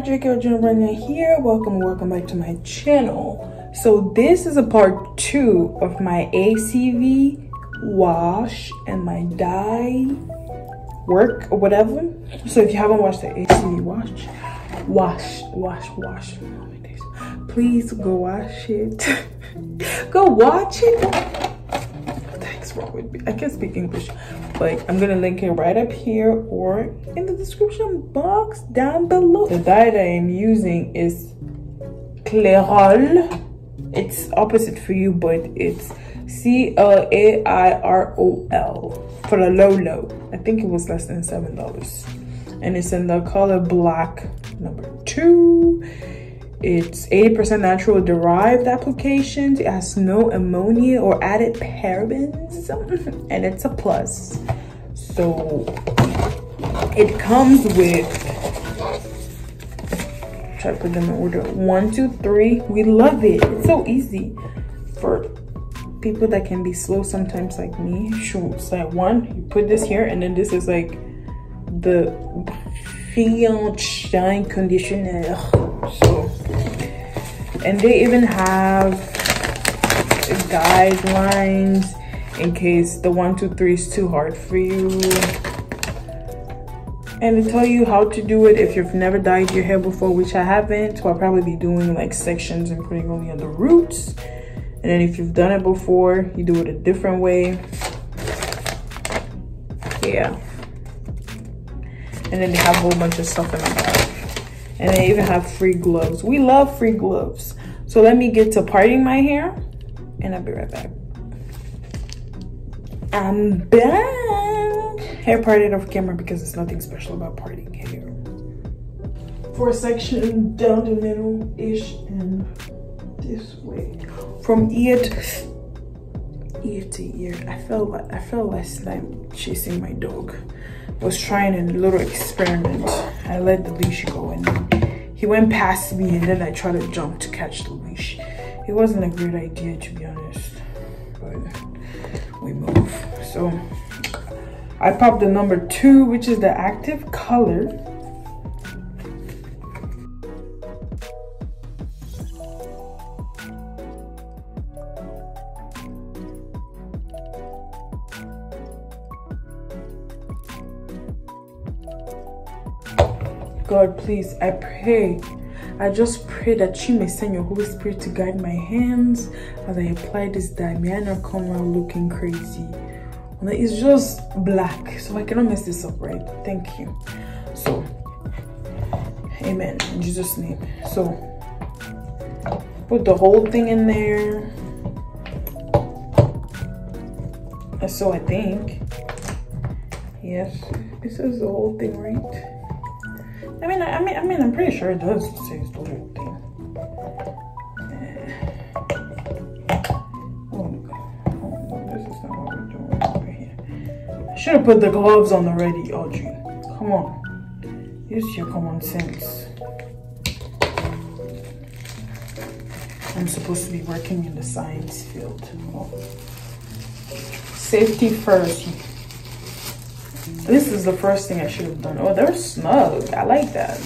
Rania here. Welcome, welcome back to my channel. So this is a part two of my ACV wash and my dye work or whatever. So if you haven't watched the ACV wash, wash, wash, wash, please go watch it. go watch it What the heck's wrong with me. I can't speak English, but I'm gonna link it right up here or in the description box down below. The dye that I'm using is Clairol. It's opposite for you, but it's C-L-A-I-R-O-L for the low low. I think it was less than $7. And it's in the color black number two it's 80% natural derived applications. It has no ammonia or added parabens, and it's a plus. So it comes with, try to put them in order. One, two, three. We love it. It's so easy for people that can be slow sometimes like me. It's like one, you put this here, and then this is like the Radiant Shine Conditioner. And they even have guidelines in case the one two three is too hard for you. And they tell you how to do it if you've never dyed your hair before which i haven't so i'll probably be doing like sections and putting only on the roots. And then if you've done it before you do it a different way. Yeah. And then they have a whole bunch of stuff in back and they even have free gloves. We love free gloves. So let me get to parting my hair and i'll be right back. I'm back. Hair parted off camera because it's nothing special about parting hair. For a section down the middle ish and this way. From ear to ear to ear i felt i felt last time chasing my dog I was trying a little experiment i let the leash go and he went past me and then I tried to jump to catch the leash. It wasn't a great idea to be honest, but we move. So I popped the number two, which is the active color. God, please, I pray. I just pray that you may send your Holy Spirit to guide my hands as I apply this dye. May I not come around looking crazy. It's just black, so I cannot mess this up, right? Thank you. So, amen. In Jesus' name. So, put the whole thing in there. So I think. Yes, this is the whole thing, right? I mean, I mean, I mean, I'm pretty sure it does say whole thing. Eh. Oh, oh. I should have put the gloves on already, Audrey. Come on, use your common sense. I'm supposed to be working in the science field. Oh. Safety first. This is the first thing I should have done. Oh, they're snug. I like that.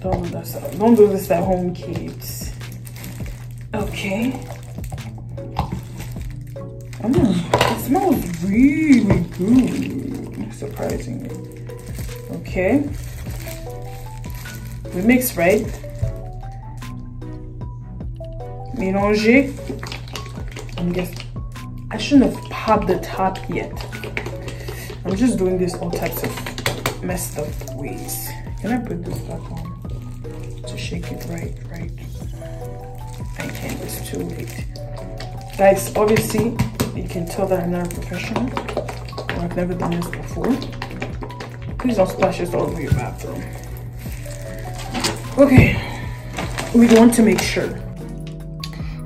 Don't do this at, don't do this at home, kids. Okay. Mm, it smells really good, surprisingly. Okay mix right? Mélanger I'm just I shouldn't have popped the top yet. I'm just doing this all types of messed up ways. Can I put this back on to shake it right right? I can't it's too late. Guys obviously you can tell that I'm not a professional I've never done this before. Please don't splash this all over your bathroom Okay, we want to make sure.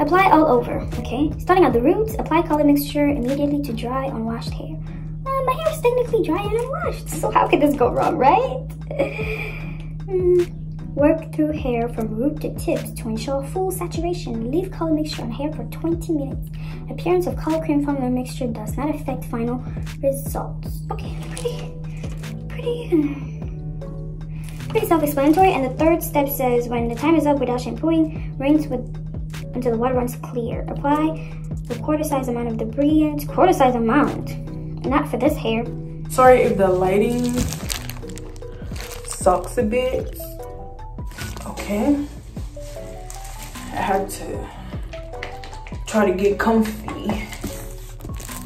Apply all over, okay? Starting at the roots, apply color mixture immediately to dry unwashed hair. Uh, my hair is technically dry and unwashed, so how could this go wrong, right? mm, Work through hair from root to tips to ensure full saturation. Leave color mixture on hair for 20 minutes. Appearance of color cream formula mixture does not affect final results. Okay, pretty, pretty, pretty self-explanatory. And the third step says when the time is up without shampooing, rinse with until the water runs clear. Apply the quarter size amount of debris, quarter size amount, not for this hair. Sorry if the lighting sucks a bit. Okay. I had to try to get comfy.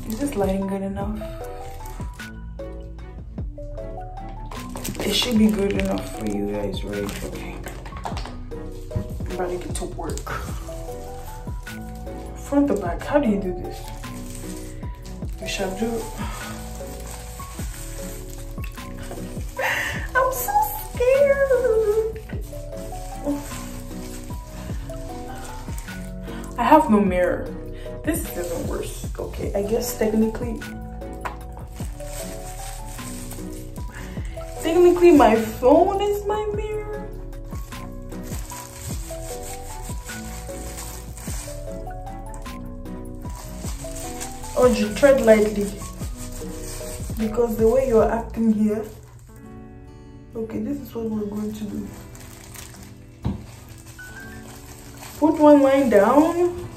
Is this lighting good enough? It should be good enough for you guys, right? Okay. I'm about to get to work. Front to back, how do you do this? We shall do I'm so scared. I have no mirror. This is even worse. Okay, I guess technically, technically my phone is my mirror. Oh, Audrey, tread lightly. Because the way you're acting here, okay, this is what we're going to do. Put one line down.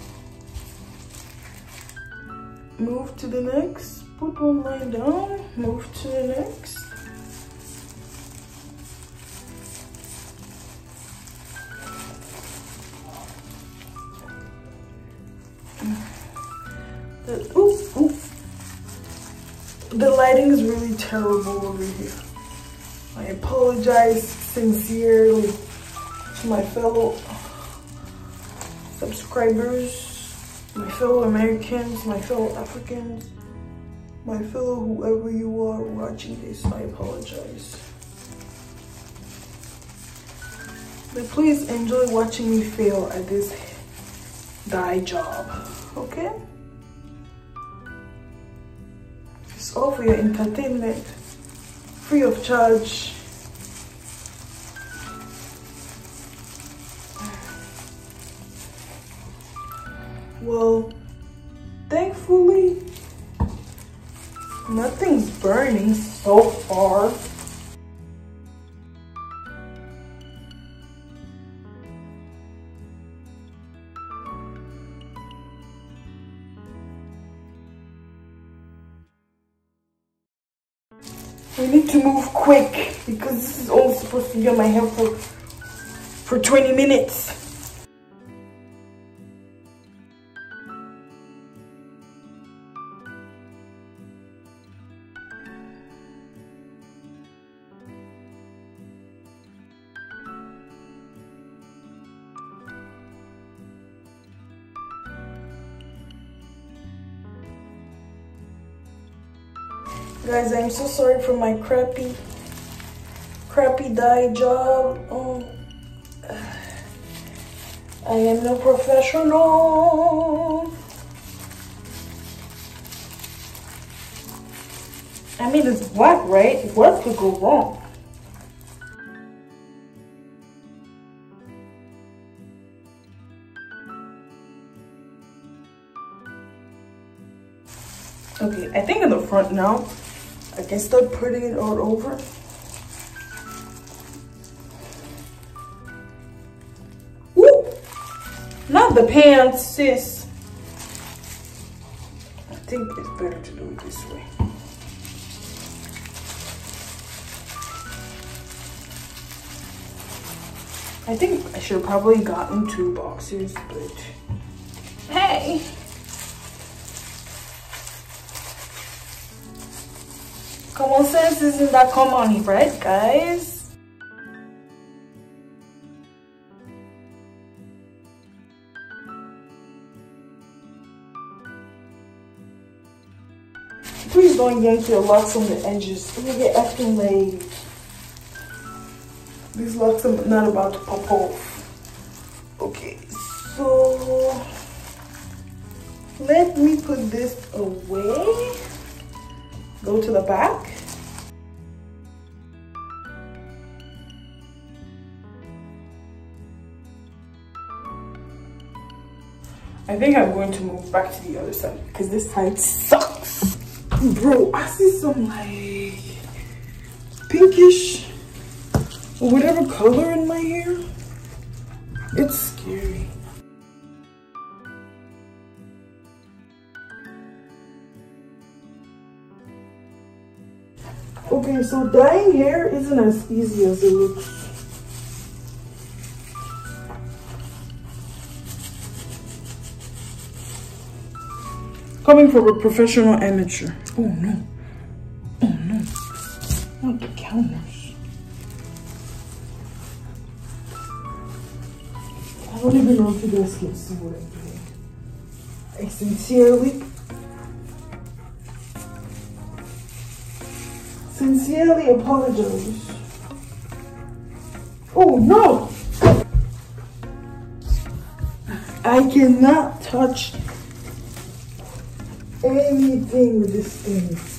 Move to the next. Put one line down. Move to the next. The lighting is really terrible over here. I apologize sincerely to my fellow subscribers, my fellow Americans, my fellow Africans, my fellow whoever you are watching this, I apologize. But please enjoy watching me fail at this dye job, okay? All for your entertainment, free of charge. Well, We need to move quick because this is only supposed to be on my hair for, for 20 minutes. Guys, I'm so sorry for my crappy, crappy dye job. Oh, I am no professional. I mean, it's black, right? What could go wrong? Okay, I think in the front now, I can start putting it all over. Woo! Not the pants, sis. I think it's better to do it this way. I think I should have probably gotten two boxes, but hey. Common sense isn't that common, right, guys? Please don't yank your locs on the edges. It get acting late. These locs are not about to pop off. Okay, so let me put this away. Go to the back. I think I'm going to move back to the other side because this side sucks. Bro, I see some like pinkish or whatever color in my hair. It's scary. Okay, so dyeing hair isn't as easy as it looks. Coming from a professional amateur. Oh no. Oh no. Not the counters. I don't even know if you guys can see what I'm doing. I sincerely sincerely apologize. Oh no! I cannot touch anything with this thing.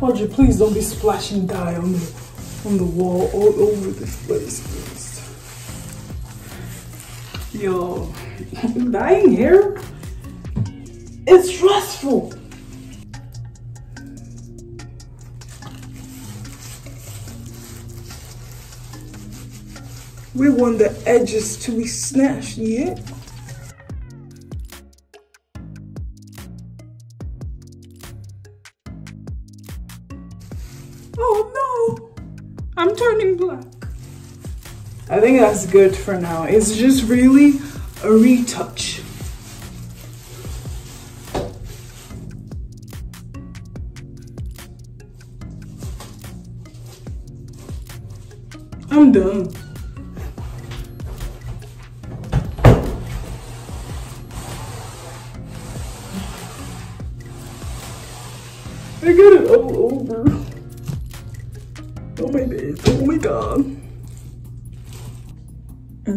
Audrey, please don't be splashing dye on the on the wall all over this place, please. Yo, dyeing hair is stressful. We want the edges to be snatched, yeah? I think that's good for now. It's just really a retouch. I'm done.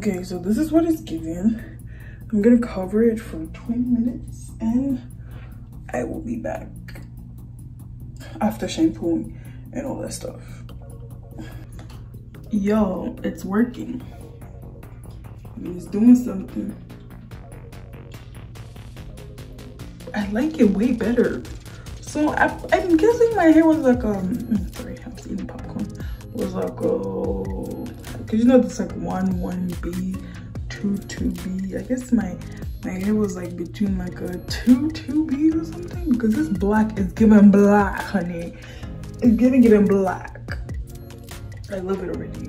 Okay, so this is what it's giving. I'm gonna cover it for 20 minutes and I will be back after shampooing and all that stuff. Yo, it's working. It's doing something. I like it way better. So I, am guessing my hair was like um sorry I was eating popcorn was like oh because you know it's like one one B two two B I guess my my hair was like between like a two two B or something because this black is giving black honey. It's giving giving black. I love it already.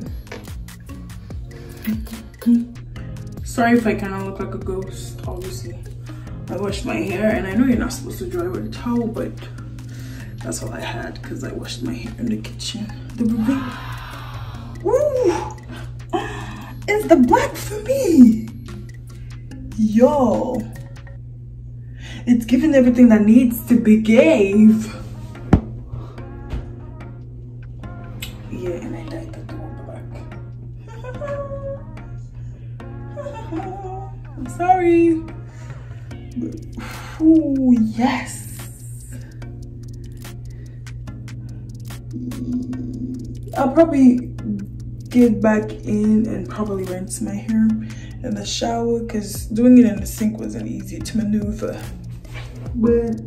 Sorry if I kind of look like a ghost obviously. I washed my hair and I know you're not supposed to dry with a towel, but that's all I had because I washed my hair in the kitchen. The the black for me. Yo, it's giving everything that needs to be gave. Yeah, and I dyed the black. I'm sorry. Oh, yes. I'll probably get back in and probably rinse my hair in the shower because doing it in the sink wasn't easy to maneuver. But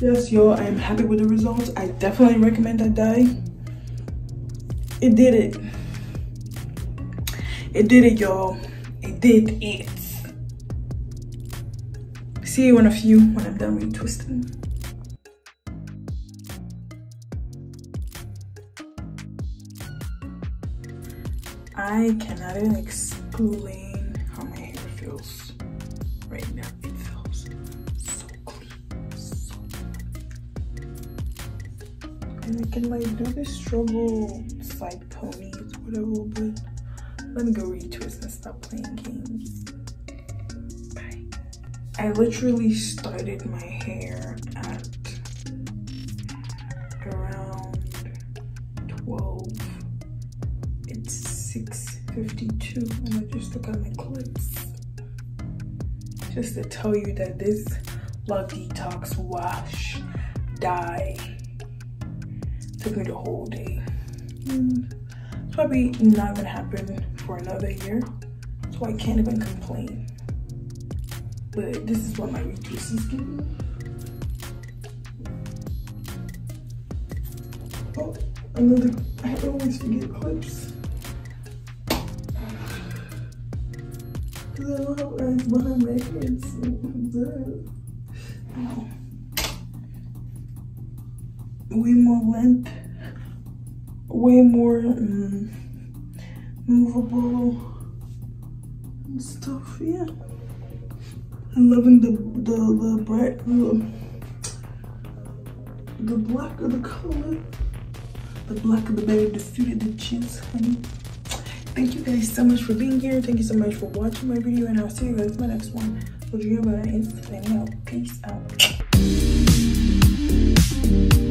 yes, y'all, I am happy with the results. I definitely recommend that dye. It did it. It did it, y'all. It did it. See you in a few when I'm done with twisting. I cannot even explain how my hair feels right now. It feels so clean, so clean. And I can like do this struggle side ponies, whatever, but let me go retwist and stop playing games. Bye. I literally started my hair 6.52 and I just took out my clips. Just to tell you that this Loc Detox wash dye took me the whole day. Mm. And probably not gonna happen for another year, so I can't even complain. But this is what my is giving me. Oh, another, I always forget clips. Way more length, way more um, movable and stuff, yeah. I'm loving the, the, the bright, the, the black of the color. The black of the better the suited the choose, honey. Thank you guys so much for being here. Thank you so much for watching my video and I'll see you guys in my next one. About it, Instagram out. Peace out.